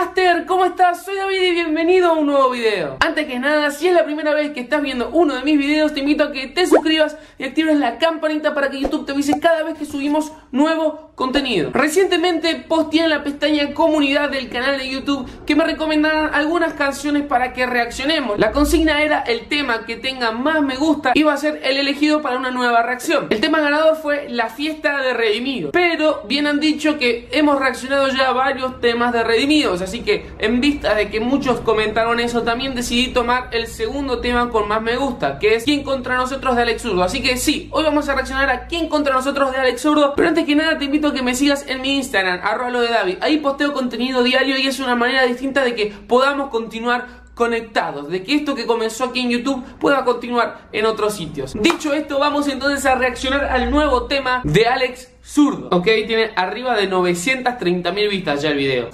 Master, ¿cómo estás? Soy David y bienvenido a un nuevo video. Antes que nada, si es la primera vez que estás viendo uno de mis videos, te invito a que te suscribas y actives la campanita para que YouTube te avise cada vez que subimos nuevo contenido. Recientemente posteé en la pestaña comunidad del canal de YouTube que me recomendaron algunas canciones para que reaccionemos. La consigna era el tema que tenga más me gusta iba a ser el elegido para una nueva reacción. El tema ganador fue la fiesta de Redimido. Pero bien han dicho que hemos reaccionado ya a varios temas de Redimidos. Así que en vista de que muchos comentaron eso, también decidí tomar el segundo tema con más me gusta, que es ¿Quién contra nosotros de Alex Zurdo? Así que sí, hoy vamos a reaccionar a ¿Quién contra nosotros de Alex Zurdo? Pero antes que nada te invito a que me sigas en mi Instagram, arroba lo de David. Ahí posteo contenido diario y es una manera distinta de que podamos continuar conectados, de que esto que comenzó aquí en YouTube pueda continuar en otros sitios. Dicho esto, vamos entonces a reaccionar al nuevo tema de Alex Zurdo. Ok, tiene arriba de 930 mil vistas ya el video.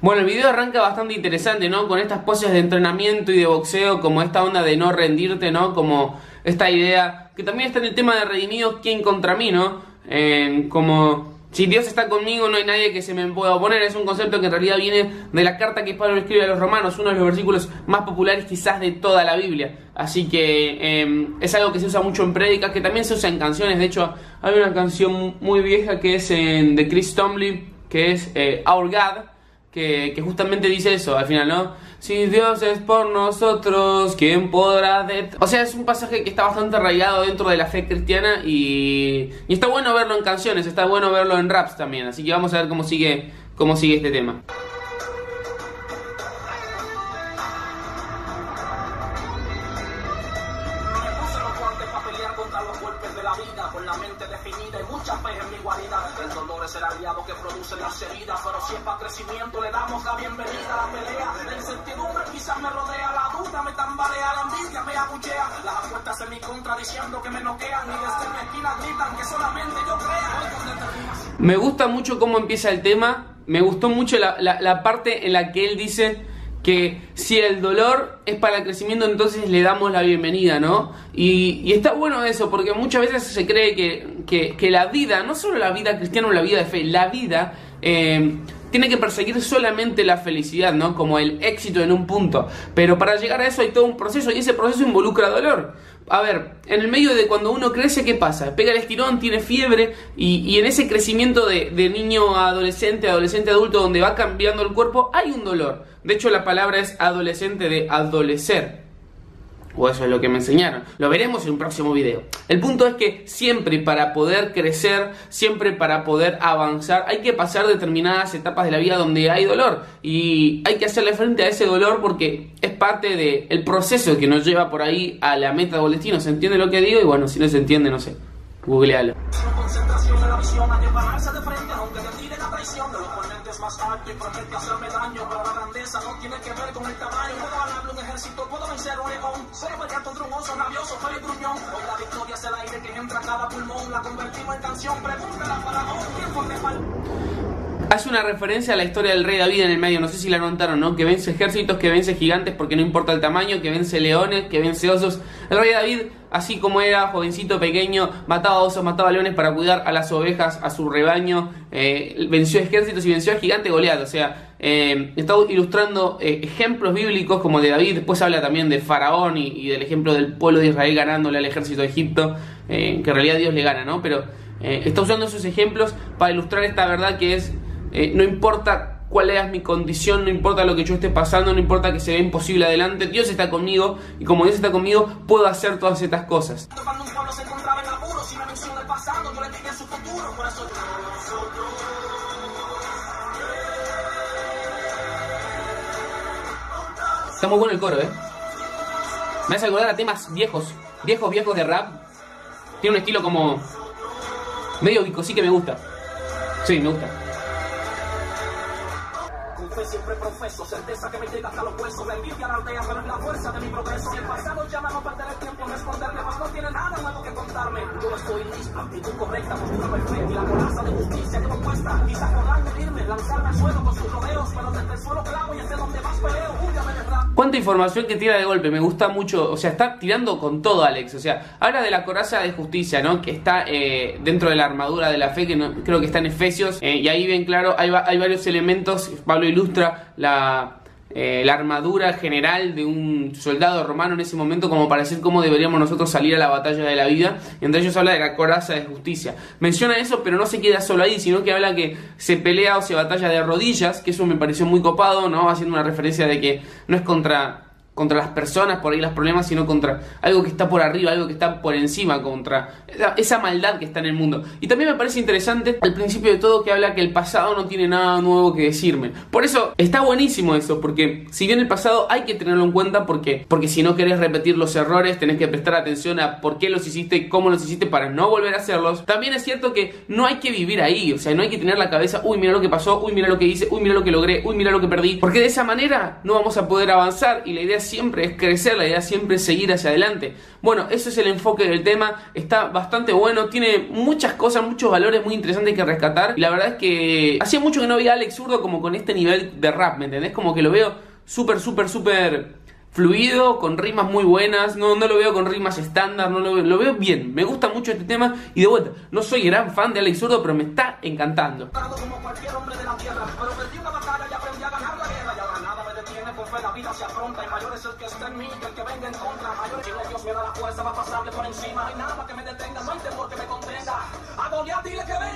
Bueno, el video arranca bastante interesante, ¿no? Con estas poses de entrenamiento y de boxeo, como esta onda de no rendirte, ¿no? Como esta idea, que también está en el tema de redimidos, ¿quién contra mí, ¿no? como si Dios está conmigo, no hay nadie que se me pueda oponer. Es un concepto que en realidad viene de la carta que Pablo escribe a los romanos, uno de los versículos más populares quizás de toda la Biblia. Así que em, es algo que se usa mucho en prédicas, que también se usa en canciones. De hecho, hay una canción muy vieja que es de Chris Tomlin, que es eh, Our God que, justamente dice eso al final, ¿no? Si Dios es por nosotros, ¿quién podrá de...? O sea, es un pasaje que está bastante arraigado dentro de la fe cristiana y, y está bueno verlo en canciones, está bueno verlo en raps también, así que vamos a ver cómo sigue, cómo sigue este tema. El aliado que produce las heridas, pero si es para crecimiento le damos la bienvenida a la pelea. La incertidumbre quizás me rodea, la duda me tambalea, la envidia me abuchea, las apuestas en mi contra diciendo que me noquean y desde mi esquina gritan que solamente yo crea. Me gusta mucho cómo empieza el tema, me gustó mucho la, la, la parte en la que él dice que si el dolor es para el crecimiento, entonces le damos la bienvenida, ¿no? Y, está bueno eso, porque muchas veces se cree que, que, la vida, no solo la vida cristiana o la vida de fe, la vida eh, tiene que perseguir solamente la felicidad, ¿no? Como el éxito en un punto. Pero para llegar a eso hay todo un proceso y ese proceso involucra dolor. A ver, en el medio de cuando uno crece, ¿qué pasa? Pega el estirón, tiene fiebre y, en ese crecimiento de, de, niño a adolescente, adolescente adulto, donde va cambiando el cuerpo, hay un dolor. De hecho, la palabra es adolescente de adolecer. O eso es lo que me enseñaron. Lo veremos en un próximo video. El punto es que siempre para poder crecer, siempre para poder avanzar, hay que pasar determinadas etapas de la vida donde hay dolor. Y hay que hacerle frente a ese dolor porque es parte del proceso que nos lleva por ahí a la meta o al destino. ¿Se entiende lo que digo? Y bueno, si no se entiende, no sé. Googlealo. más alto y promete hacerme daño, pero la grandeza no tiene que ver con el tamaño. Puedo hablarle un ejército, puedo vencer un león, solo pelear contra un oso rabioso, feliz gruñón. Hoy la victoria es el aire que entra a cada pulmón, la convertimos en canción, pregúntale a Faraón, ¿quién fue que Hace una referencia a la historia del rey David en el medio, no sé si la notaron, ¿no? Que vence ejércitos, que vence gigantes porque no importa el tamaño, que vence leones, que vence osos. El rey David, así como era jovencito, pequeño, mataba osos, mataba leones para cuidar a las ovejas, a su rebaño, eh, venció ejércitos y venció a gigante goleado. O sea, eh, está ilustrando eh, ejemplos bíblicos como de David, después habla también de Faraón y, del ejemplo del pueblo de Israel ganándole al ejército de Egipto, que en realidad Dios le gana, ¿no? Pero está usando esos ejemplos para ilustrar esta verdad que es eh, no importa cuál es mi condición, no importa lo que yo esté pasando, no importa que se vea imposible adelante, Dios está conmigo y como Dios está conmigo puedo hacer todas estas cosas. Está muy bueno el coro, ¿eh? Me hace acordar a temas viejos, viejos, viejos de rap. Tiene un estilo como medio bico, sí que me gusta. Sí, me gusta. Siempre profeso, certeza que me llega hasta los huesos. La envidia la aldea, pero es la fuerza de mi progreso. El pasado llama a no perder el tiempo, no esconderme, pues no tiene nada nuevo que contarme. Yo estoy listo, actitud correcta, postura perfecta y la coraza de justicia que me cuesta. Quizás podrán medirme, lanzarme al suelo con sus rodeos, pero desde el suelo clavo y hacia donde más peleo. Cuánta información que tira de golpe, me gusta mucho, o sea, está tirando con todo Alex, o sea, habla de la coraza de justicia, ¿no? Que está eh, dentro de la armadura de la fe, que no- creo que está en Efesios, eh, y ahí ven claro, hay, va- hay varios elementos, Pablo ilustra la, eh, la armadura general de un soldado romano en ese momento como para decir cómo deberíamos nosotros salir a la batalla de la vida, y entre ellos habla de la coraza de justicia. Menciona eso, pero no se queda solo ahí, sino que habla que se pelea o se batalla de rodillas, que eso me pareció muy copado, ¿no? Haciendo una referencia de que no es contra contra las personas por ahí los problemas, sino contra algo que está por arriba, algo que está por encima, contra esa, maldad que está en el mundo. Y también me parece interesante al principio de todo que habla que el pasado no tiene nada nuevo que decirme. Por eso está buenísimo eso, porque si bien el pasado hay que tenerlo en cuenta, porque, porque si no querés repetir los errores, tenés que prestar atención a por qué los hiciste cómo los hiciste para no volver a hacerlos. También es cierto que no hay que vivir ahí, o sea, no hay que tener la cabeza, uy, mira lo que pasó, uy, mira lo que hice, uy, mira lo que logré, uy, mira lo que perdí, porque de esa manera no vamos a poder avanzar y la idea siempre es crecer, la idea siempre es seguir hacia adelante. Bueno, ese es el enfoque del tema, está bastante bueno, tiene muchas cosas, muchos valores muy interesantes que rescatar y la verdad es que hacía mucho que no veía a Alex Zurdo como con este nivel de rap, ¿me entendés? Como que lo veo súper, súper, súper fluido, con rimas muy buenas, no, no lo veo con rimas estándar, no lo veo, bien, me gusta mucho este tema y de vuelta, no soy gran fan de Alex Zurdo, pero me está encantando. A.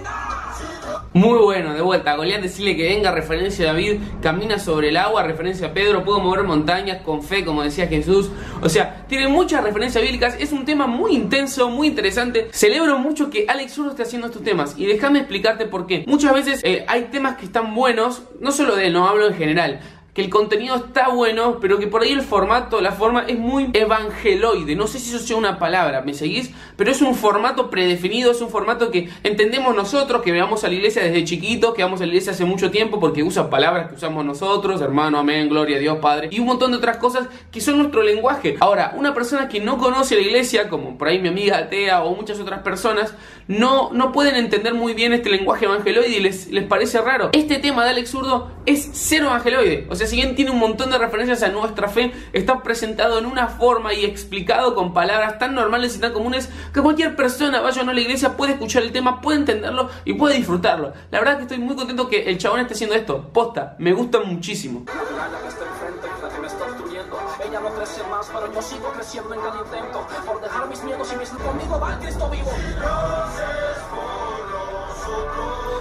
A. Muy bueno, de vuelta, Goliat decirle que venga, referencia a David, camina sobre el agua, referencia a Pedro, puedo mover montañas con fe, como decía Jesús. O sea, tiene muchas referencias bíblicas, es un tema muy intenso, muy interesante. Celebro mucho que Alex Zurdo esté haciendo estos temas y déjame explicarte por qué. Muchas veces eh, hay temas que están buenos, no solo de él, no hablo en general que el contenido está bueno, pero que por ahí el formato, la forma es muy evangeloide. No sé si eso sea una palabra, ¿me seguís? Pero es un formato predefinido, es un formato que entendemos nosotros, que veamos a la iglesia desde chiquitos, que vamos a la iglesia hace mucho tiempo, porque usa palabras que usamos nosotros, hermano, amén, gloria a Dios, Padre, y un montón de otras cosas que son nuestro lenguaje. Ahora, una persona que no conoce la iglesia, como por ahí mi amiga atea o muchas otras personas, no, no pueden entender muy bien este lenguaje evangeloide y les, les parece raro. Este tema de Alex Zurdo es cero evangeloide. O sea, si bien tiene un montón de referencias a nuestra fe, está presentado en una forma y explicado con palabras tan normales y tan comunes que cualquier persona, vaya o no a la iglesia, puede escuchar el tema, puede entenderlo y puede disfrutarlo. La verdad que estoy muy contento que el chabón esté haciendo esto. Posta, me gusta muchísimo. Ella no crece más, pero yo sigo creciendo en cada intento. Por dejar mis miedos y mis conmigo va Cristo vivo.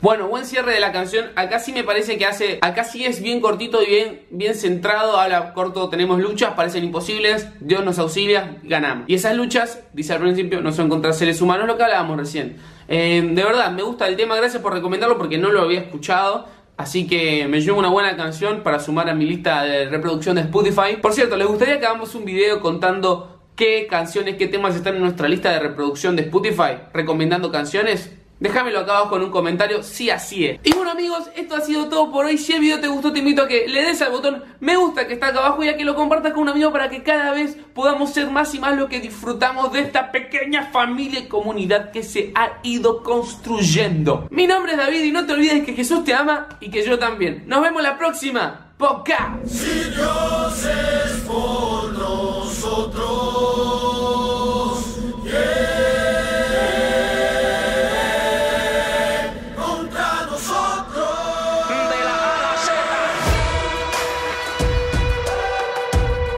Bueno, buen cierre de la canción. Acá sí me parece que hace. Acá sí es bien cortito y bien, bien centrado. Habla corto, tenemos luchas, parecen imposibles. Dios nos auxilia, ganamos. Y esas luchas, dice al principio, no son contra seres humanos, lo que hablábamos recién. Eh, de verdad, me gusta el tema. Gracias por recomendarlo porque no lo había escuchado. Así que me llevo una buena canción para sumar a mi lista de reproducción de Spotify. Por cierto, ¿les gustaría que hagamos un video contando qué canciones, qué temas están en nuestra lista de reproducción de Spotify? Recomendando canciones. Déjamelo acá abajo en un comentario si así es. Y bueno amigos, esto ha sido todo por hoy. Si el video te gustó, te invito a que le des al botón me gusta que está acá abajo y a que lo compartas con un amigo para que cada vez podamos ser más y más lo que disfrutamos de esta pequeña familia y comunidad que se ha ido construyendo. Mi nombre es David y no te olvides que Jesús te ama y que yo también. Nos vemos la próxima. Poca.